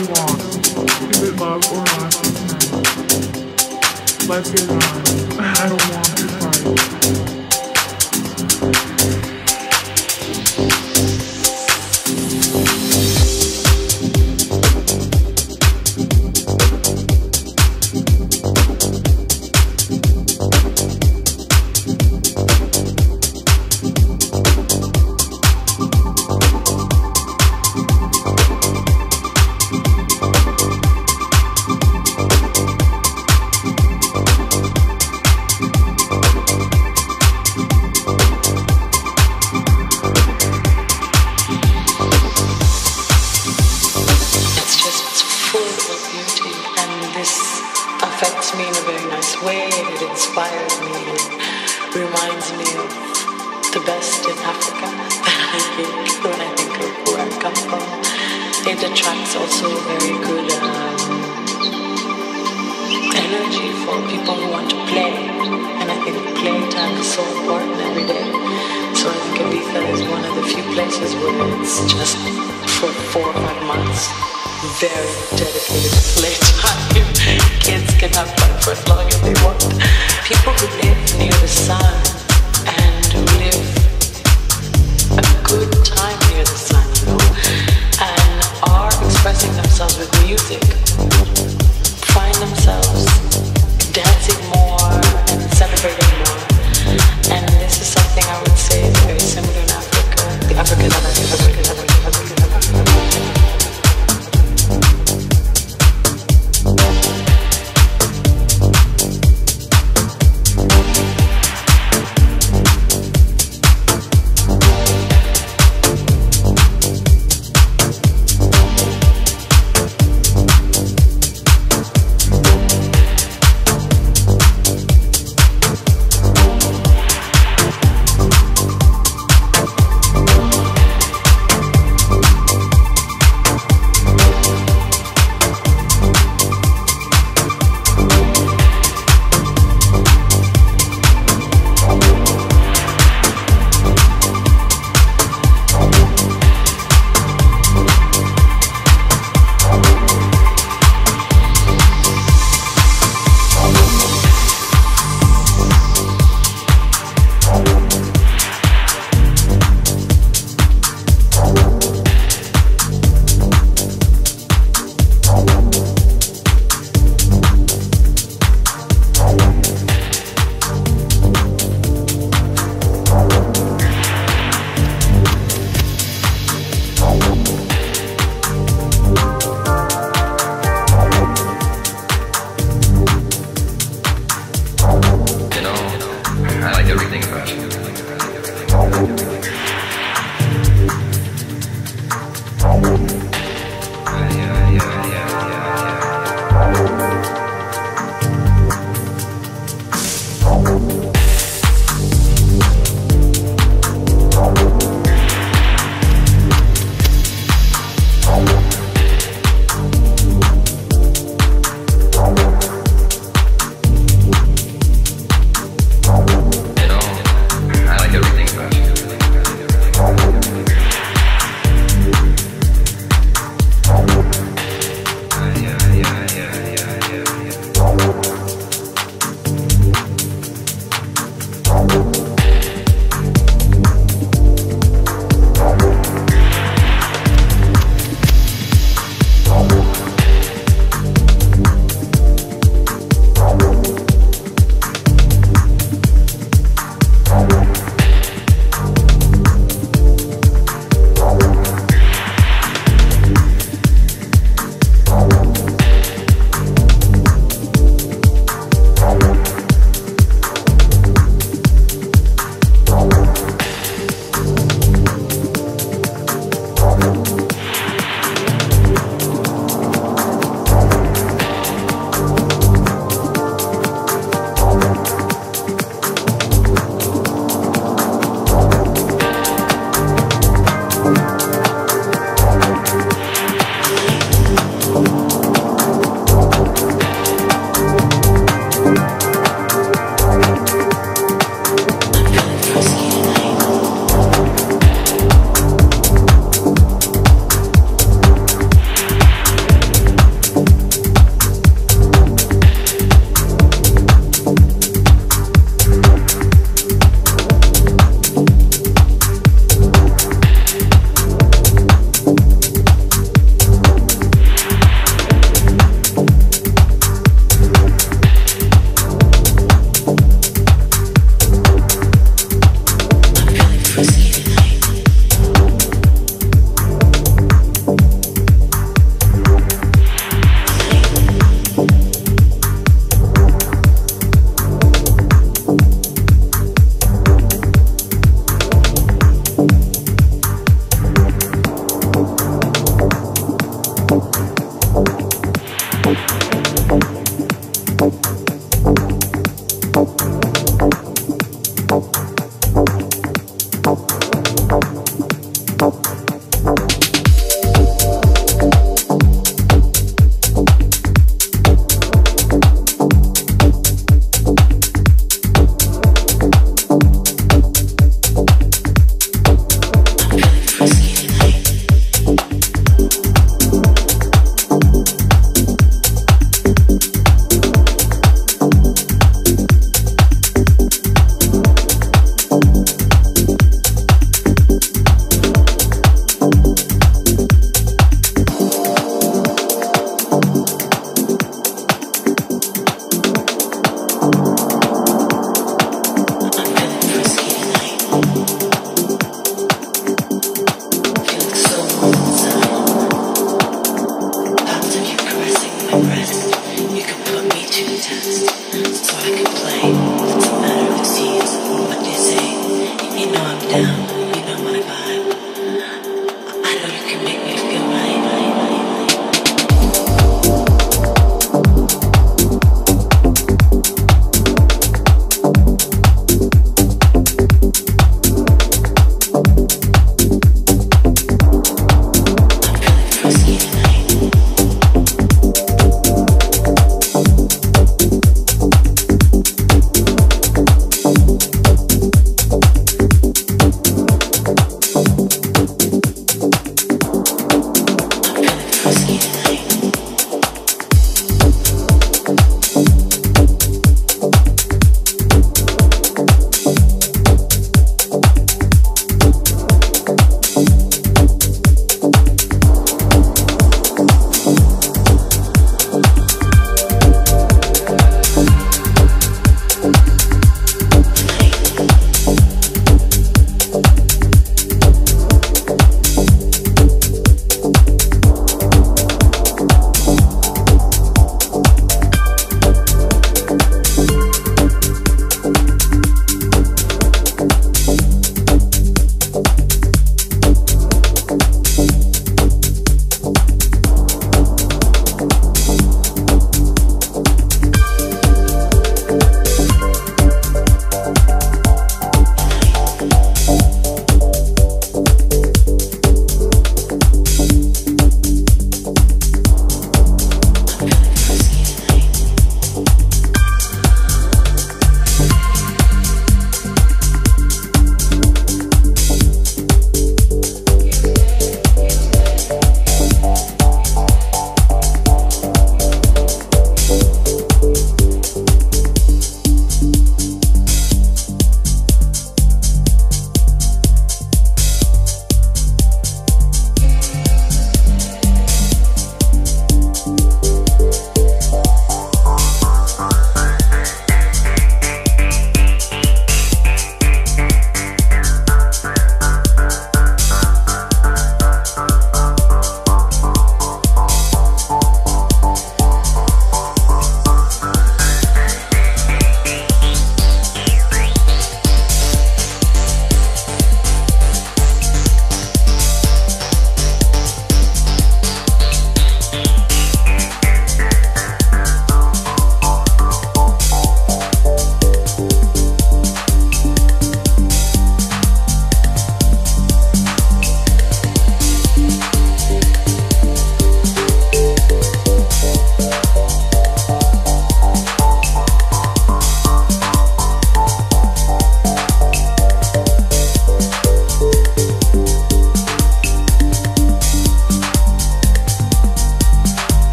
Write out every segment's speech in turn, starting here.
you want. Love or? Let's get on. I don't want to fight. Africa I when I think of where I come from. It attracts also very good um, energy for people who want to play. And I think playtime is so important every day. So I think Ibiza is one of the few places where it's just for four or five months very dedicated to playtime. Kids can have fun for as long as they want. People who live near the sun expressing themselves with music find themselves dancing more.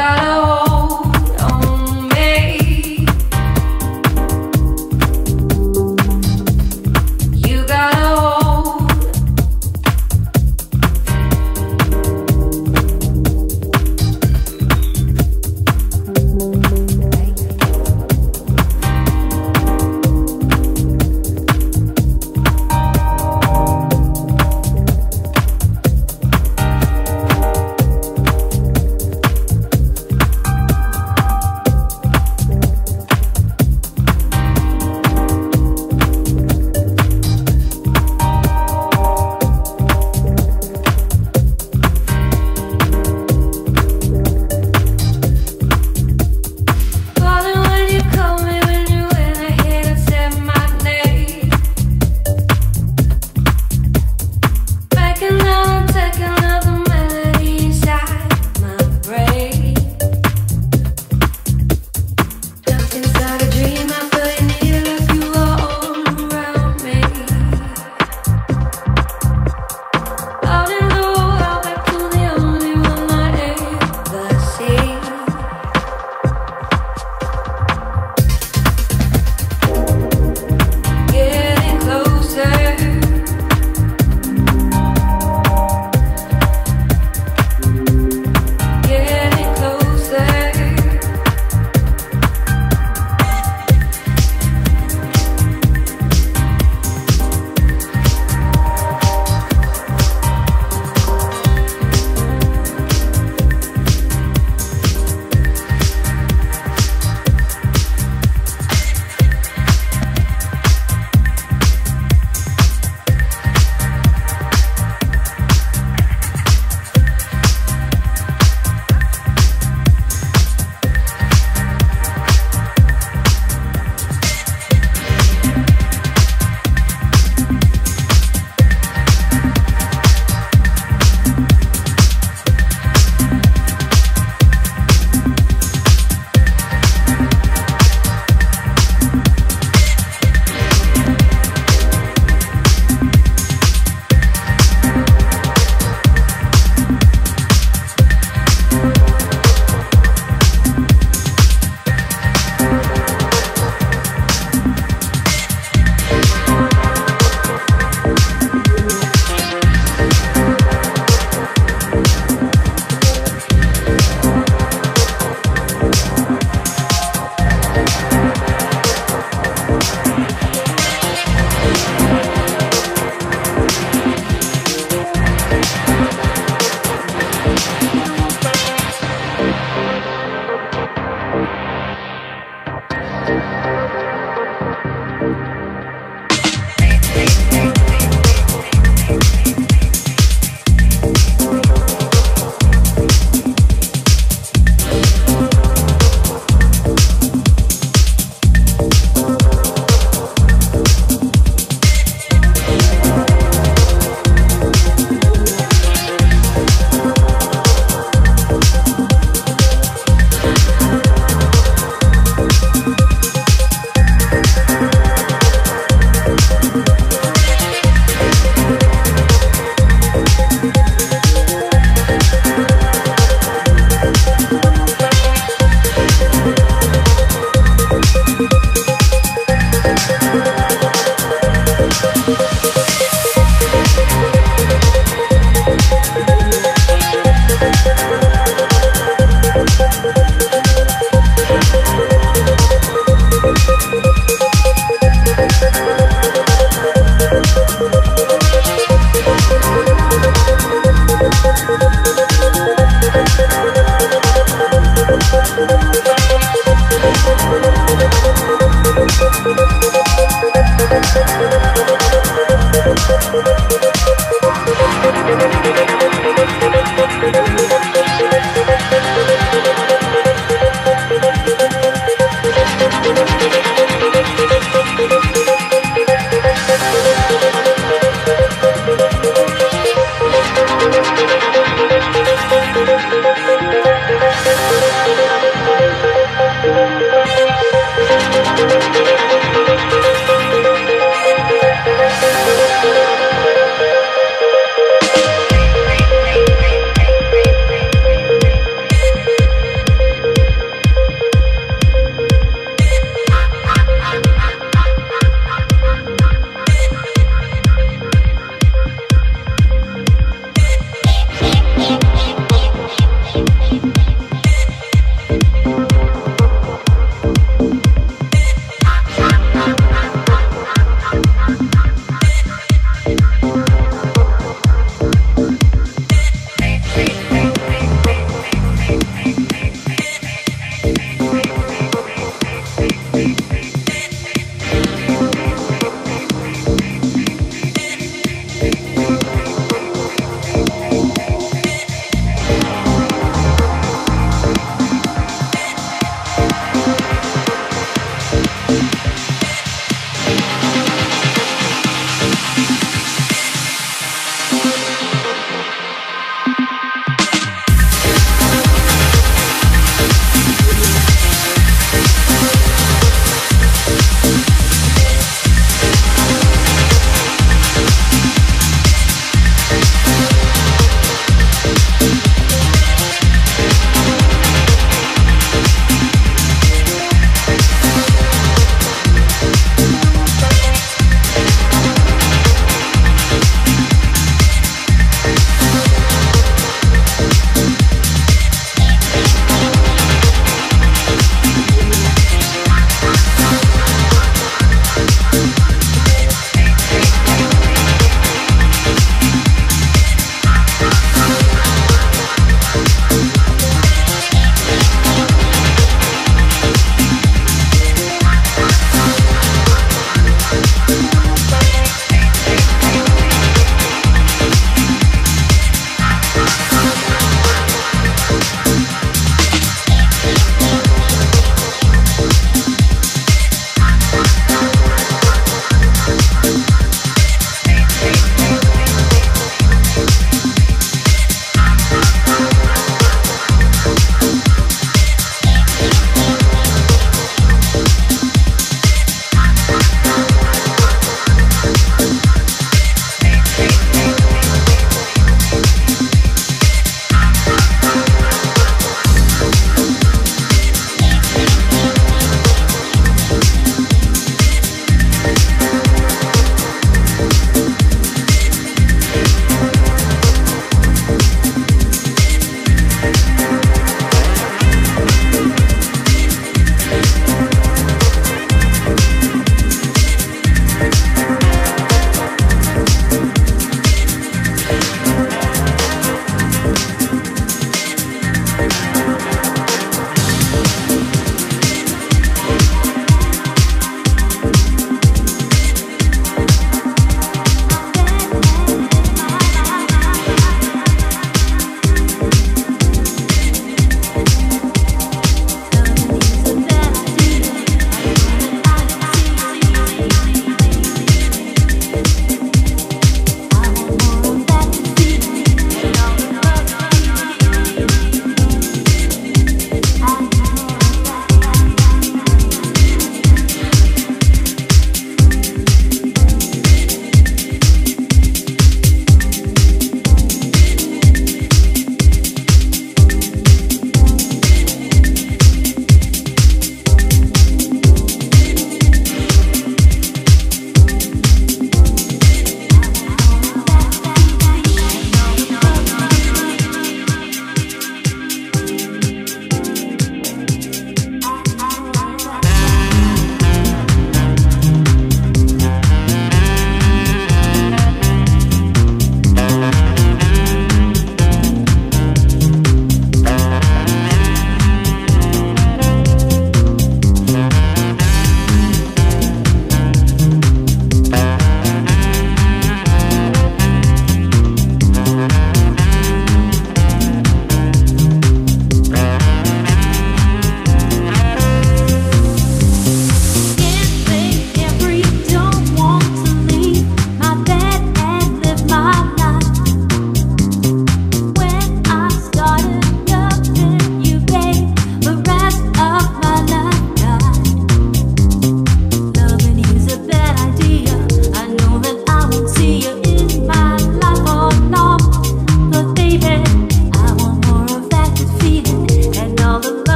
Thank